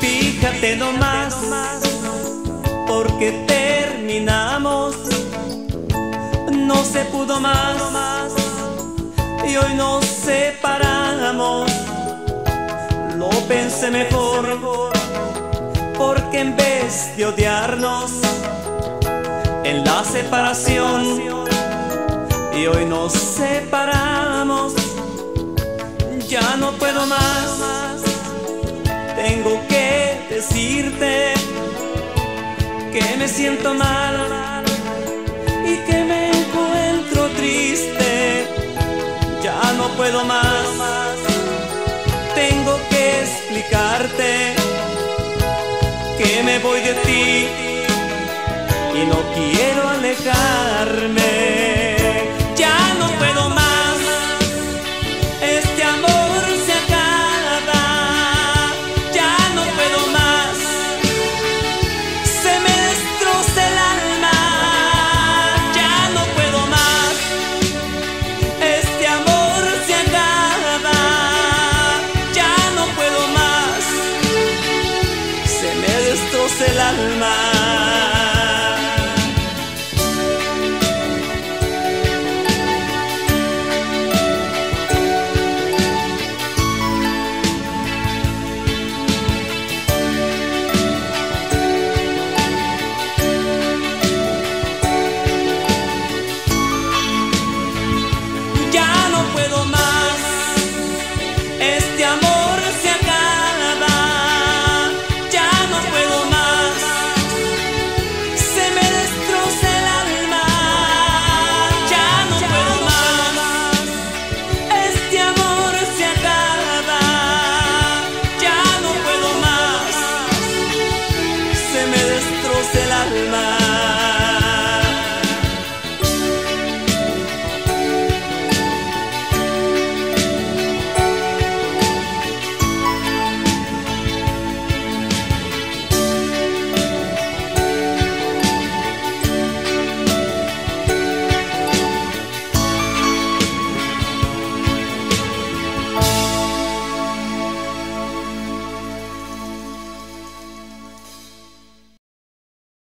Fíjate nomás, porque terminamos, no se pudo más y hoy nos separamos. Lo pensé mejor, porque en vez de odiarnos, en la separación, y hoy nos separamos, ya no puedo más. Tengo que decirte que me siento mal y que me encuentro triste. Ya no puedo más. Tengo que explicarte que me voy de ti y no quiero alejarme. destroce el alma. alma.